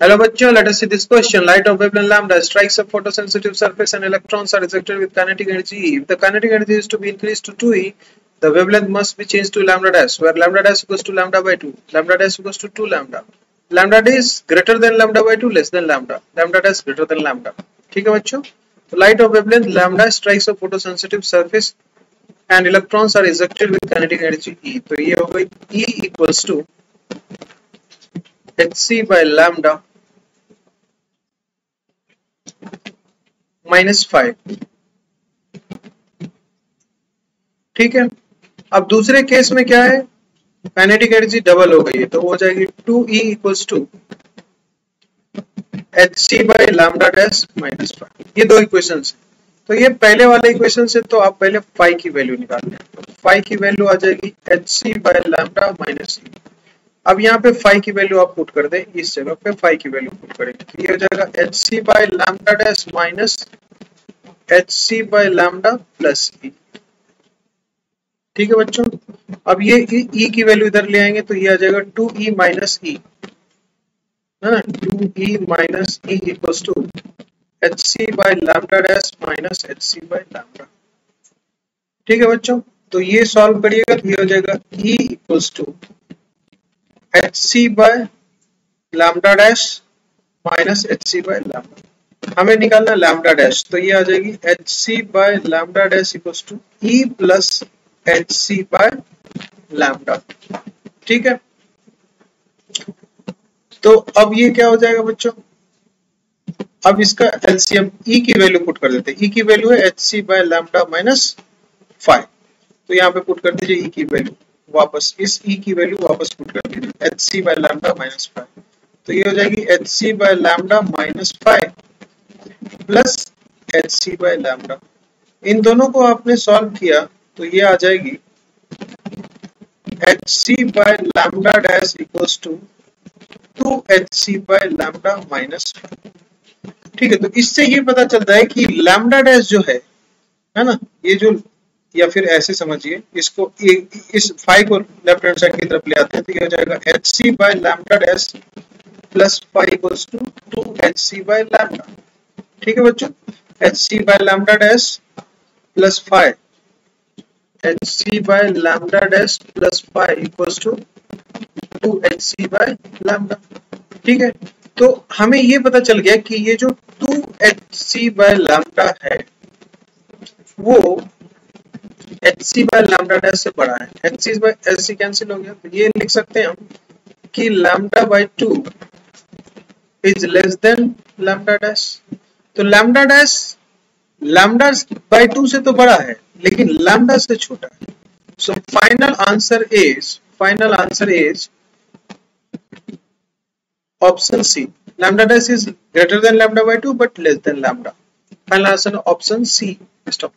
Hello bachcho, let us see this question. Light of wavelength lambda strikes a photosensitive surface and electrons are ejected with kinetic energy E. If the kinetic energy is to be increased to 2E, the wavelength must be changed to lambda dash, where lambda dash equals to lambda by 2. Lambda dash equals to 2 lambda. Lambda dash is greater than lambda by 2, less than lambda. Lambda dash greater than lambda. ठीक है बच्चों तो light of wavelength lambda strikes a photosensitive surface and electrons are ejected with kinetic energy E. तो ये हो गई E equals to hc by lambda minus five ठीक है? अब दूसरे केस में क्या है? काइनेटिक एनर्जी डबल हो गई है तो हो जाएगी two E equals to H C by lambda dash minus five ये दो इक्वेशन है। तो ये पहले वाले इक्वेशन से तो आप पहले फाइव की वैल्यू निकाल लें। तो फाइव की वैल्यू आ जाएगी H C by lambda minus अब यहाँ पे फाइव की वैल्यू आप पुट कर दें, इस जगह पे फाइव की वैल्यू पुट करेंगे। तो ये हो जाएगा H C by lambda dash minus H C by lambda plus E ठीक है बच्चों? अब ये ई e, e की वैल्यू इधर ले आएँगे तो ये आ जाएगा टू ई माइनस ई है ना? Two E minus E two H C by lambda dash minus H C by lambda ठीक है बच्चों? तो ये सॉल्व करिएगा तो ये हो जाएगा E equals to H C by lambda dash minus H C by lambda हमें निकालना लैमडा डैश तो ये आ जाएगी H C by lambda dash equals to E plus H C by lambda ठीक है? तो अब ये क्या हो जाएगा बच्चों? अब इसका एलसीएम ई की वैल्यू पुट कर देते ई की वैल्यू है H C by lambda minus five तो यहाँ पे पुट कर दीजिए ई की वैल्यू वापस इस ई e की वैल्यू वापस पुट कर दीजिए। H C by lambda minus five तो ये हो जाएगी H C by lambda minus five plus H C by lambda इन दोनों को आपने सॉल्व किया तो ये आ जाएगी H C by lambda dash equals to two H C by lambda minus ठीक है तो इससे ये पता चलता है कि लैमडा डैश जो है है ना ये जो या फिर ऐसे समझिए इसको ए, इस फाइव को लेफ़्ट हैंड साइड की तरफ़ ले आते हैं तो ये हो जाएगा H C by lambda dash plus five equals to two H C by lambda ठीक है बच्चों? H C by lambda dash plus five H C by lambda dash plus five equals to two H C by lambda ठीक है? तो हमें ये पता चल गया कि ये जो two H C by lambda है, वो H C by lambda dash से बड़ा है। H C by H C cancel हो गया। तो ये लिख सकते हैं हम कि lambda by two is less than lambda dash तो lambda dash lambda by two से तो बड़ा है, लेकिन लैमडा से छोटा है। So final answer is final answer is option C lambda dash is greater than lambda by two but less than lambda final answer option C mister